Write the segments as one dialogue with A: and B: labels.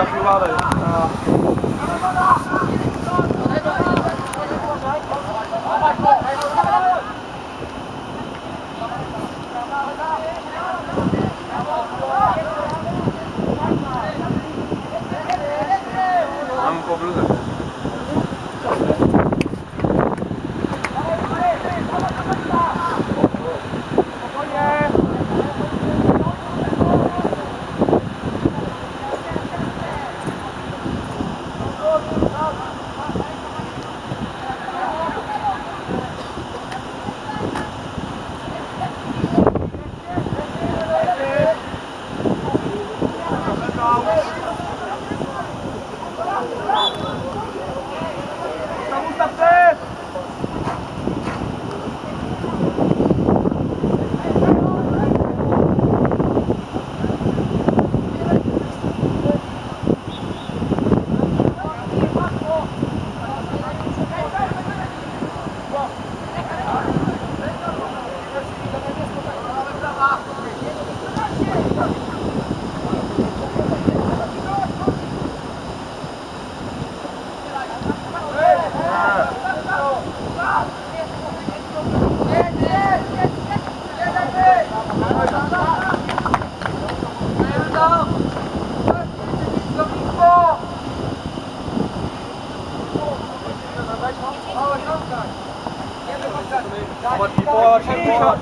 A: 家出发的啊。Vamos, Bruno.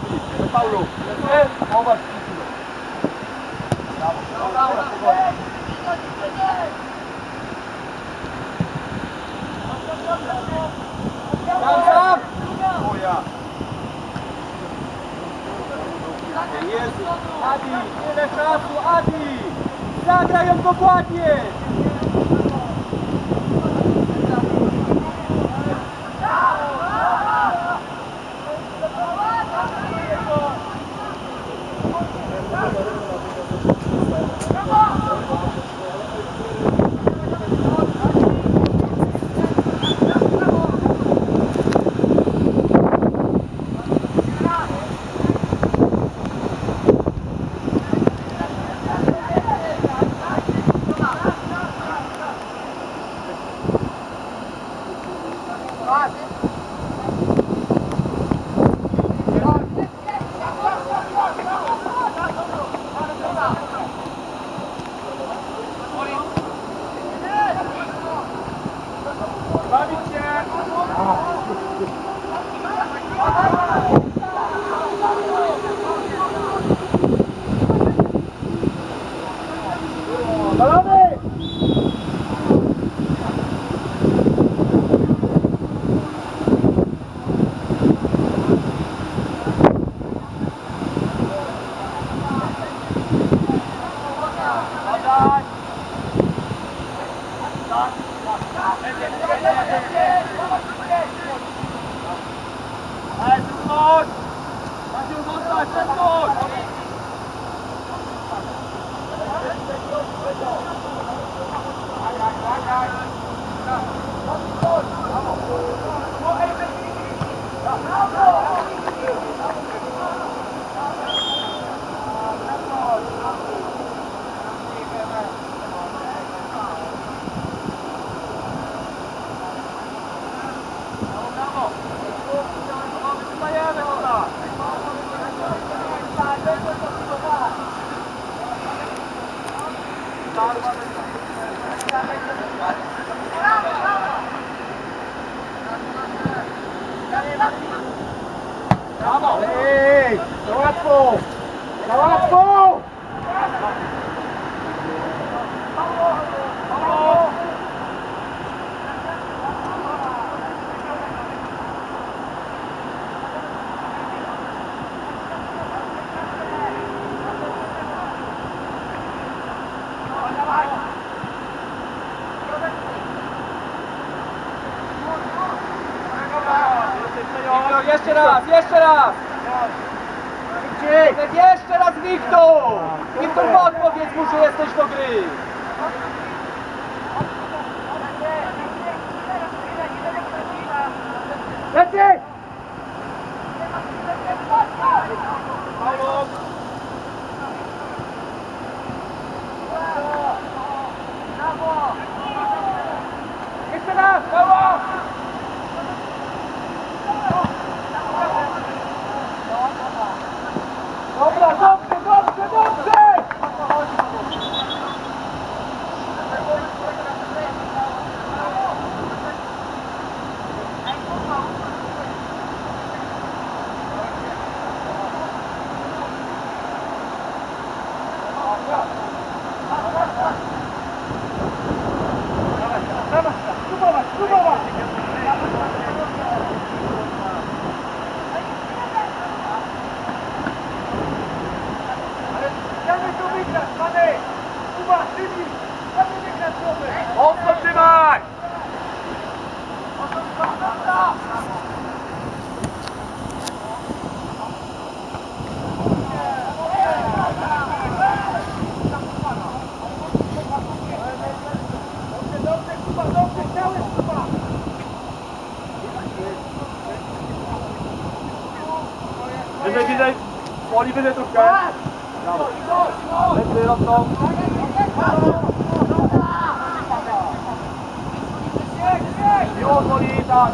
A: Połatwi. Paulu. Połatwi. Tam, tam! Moja. Jezu.
B: Adi, ile czasu, Adi! Zagraj ją dokładnie!
A: Jeszcze raz, jeszcze raz! Tak, Jeszcze raz Wiktor! Wiktor, podpowiedz mu, że jesteś do gry!
B: Lecy! Wenn wir diese Volleybälle drücken. Bravo. Letzte Laufbahn.
A: Jo, Solidar.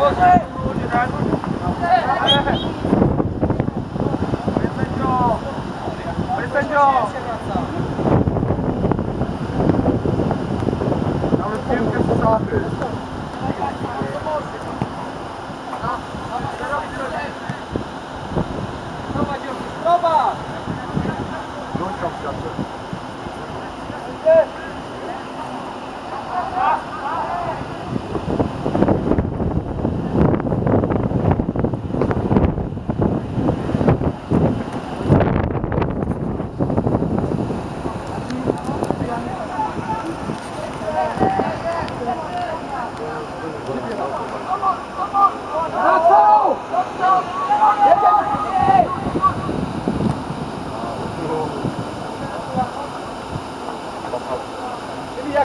B: What's?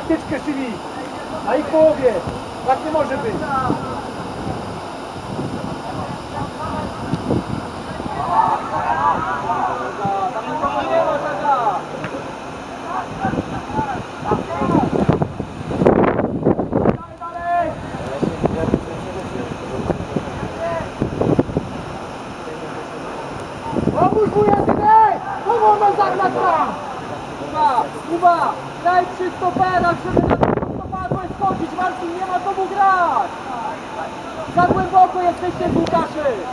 B: Praktycznie, czyli na
A: ich połowie, tak nie może być.
B: wchodzić, Marcin, nie ma komu grać! Za głęboko jesteście w Łukaszych!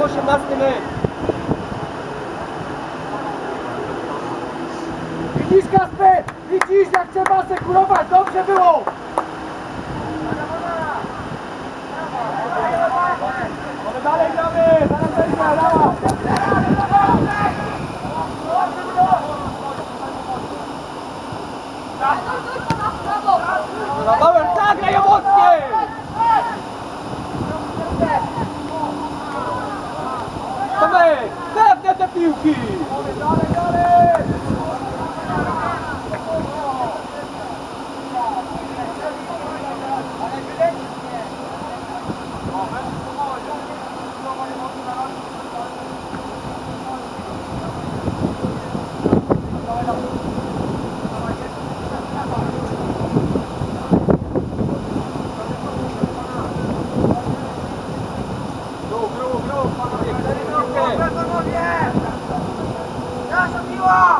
B: w 18 metr.
A: Widzisz Kasper? Widzisz jak trzeba sekurować? Dobrze było! Ale dalej gramy! Zaraz będzie,
B: dawaj!
A: Paweł, tak, Lejowocki! Yuki!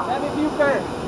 A: Let
B: me
A: puke.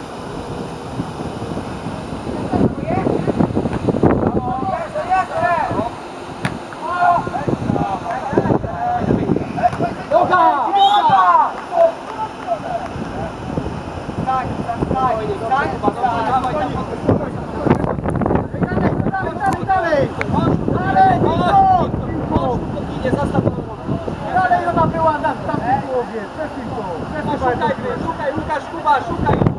B: Szukaj, szukaj, Łukasz Kuba, szukaj!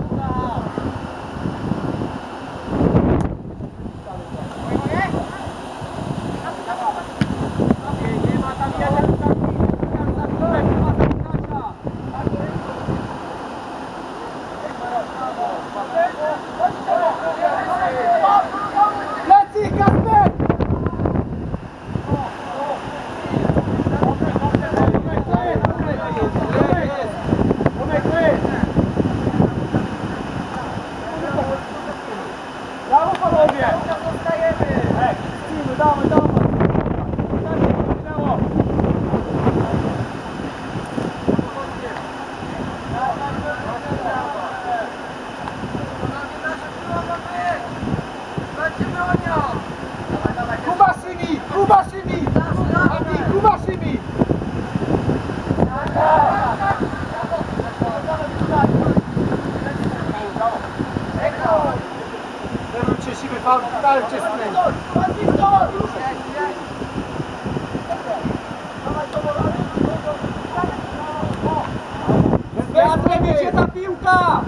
B: Wiatrem idzie ta piłka!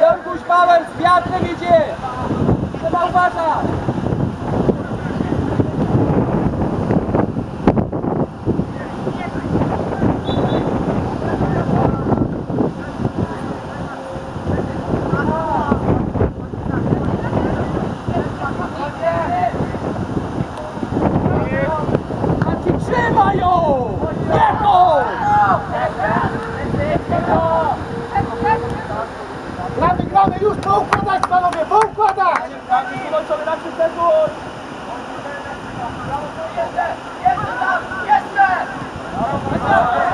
B: Jankuś Bauer z wiatrem idzie! Trzeba uważać! Mają! Jego!
A: Gramy, gramy, już poukładać panowie, poukładać!
B: Jeszcze! Jeszcze! Jeszcze!